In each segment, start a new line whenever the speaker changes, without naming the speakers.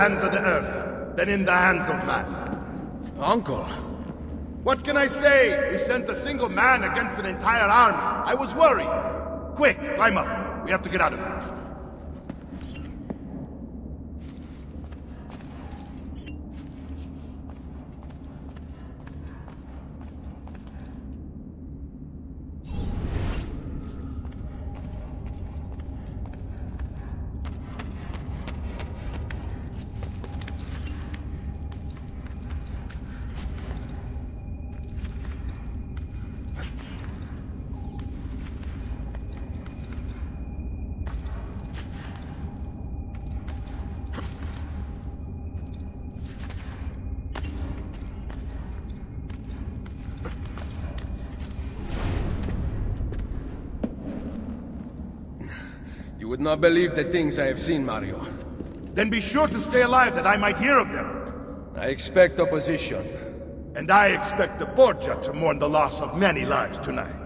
Better in the hands of the earth than in the hands of man.
Uncle.
What can I say? We sent a single man against an entire army. I was worried. Quick, climb up. We have to get out of here.
Would not believe the things I have seen, Mario.
Then be sure to stay alive that I might hear of them.
I expect opposition.
And I expect the Borgia to mourn the loss of many lives tonight.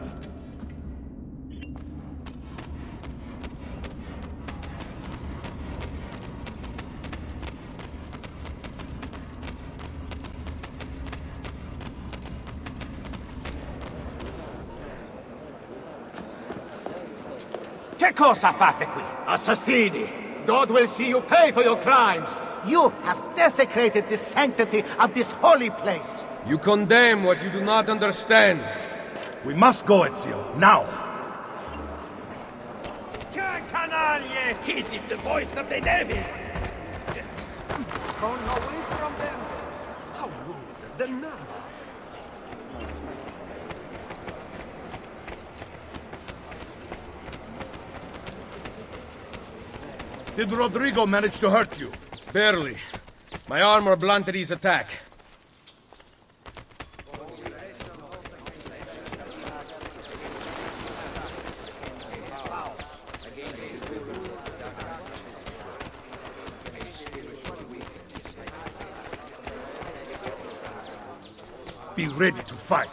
Che cosa fate qui? Assassini! God will see you pay for your crimes!
You have desecrated the sanctity of this holy place.
You condemn what you do not understand.
We must go, Ezio, now.
Canaglie! Is it the voice of the devil!
Run away from them! How rude! The nerve!
Did Rodrigo manage to hurt you?
Barely. My armor blunted his attack.
Be ready to fight.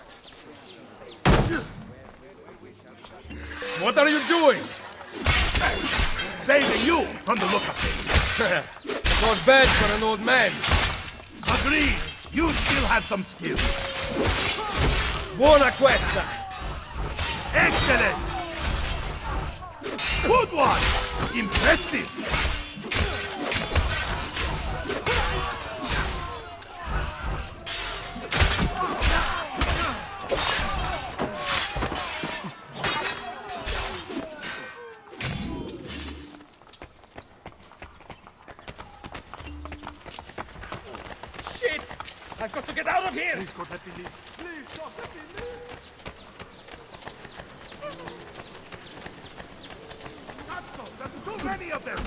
What are you doing?
Saving you from the look of things.
Not bad for an old man.
Agreed. You still have some skills.
Buona questa!
Excellent! Good one! Impressive!
I've got to get out of here!
Please, God, let me leave. Please, God, let me leave. Cazzo, there's too many of them!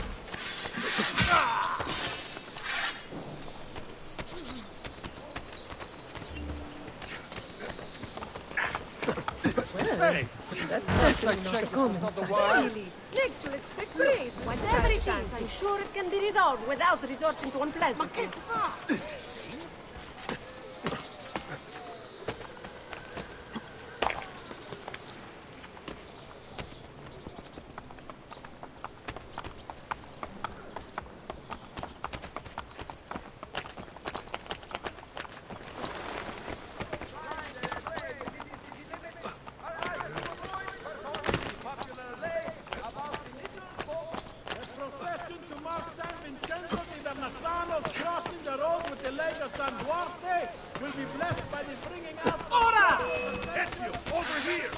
Ah! Hey,
That's certainly not a common sight.
Really? Next you'll expect praise. Whatever it is, I'm sure it can be resolved without resorting to unpleasantness.
procession to Mark San Vincenzo de the Mazzanos crossing the road with the leg of San Duarte will be blessed by the bringing out Ora!
Ezio, over here!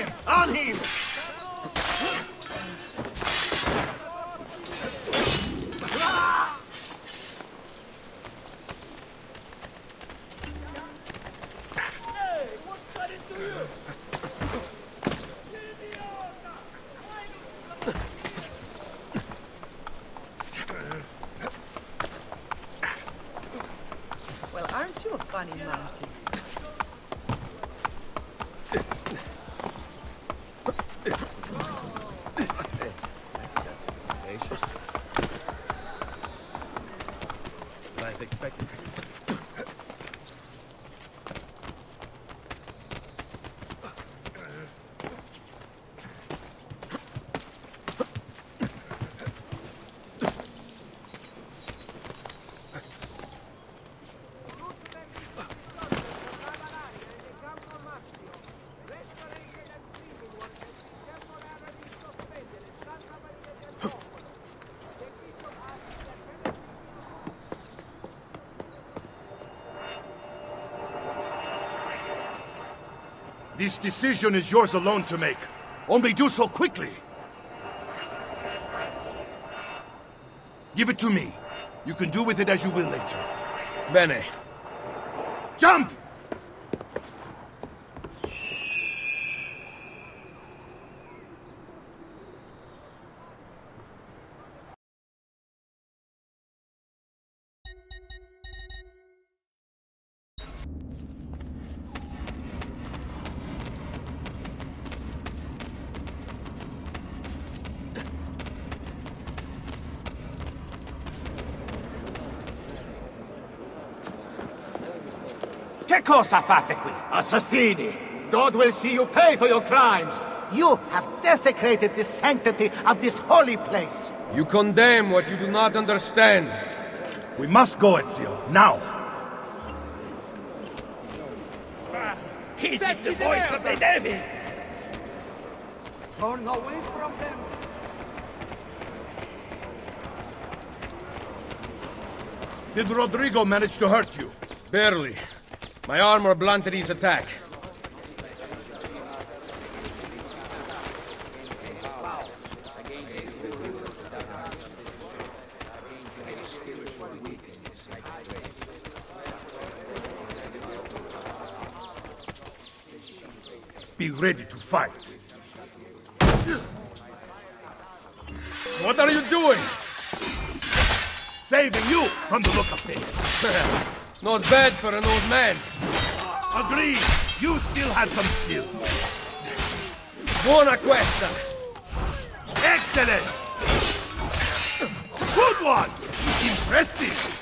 There! On him!
This decision is yours alone to make. Only do so quickly. Give it to me. You can do with it as you will later.
Bene.
Jump!
Che cosa fate qui?
Assassini! God will see you pay for your crimes!
You have desecrated the sanctity of this holy place.
You condemn what you do not understand.
We must go, Ezio. Now!
Is it the voice of the devil? Turn away from them.
Did Rodrigo manage to hurt you?
Barely. My armor blunted his attack.
Be ready to fight.
What are you doing?
Saving you from the look of things.
Not bad for an old man.
Agreed. You still have some skill.
Buona questa.
Excellent! Good one! Impressive!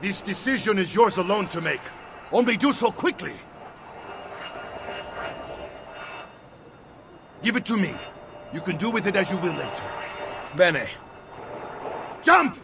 This decision is yours alone to make. Only do so quickly. Give it to me. You can do with it as you will later.
Bene.
Jump!